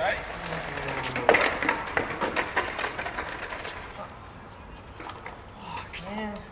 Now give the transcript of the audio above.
right? Fuck, man.